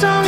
song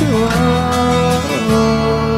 you are.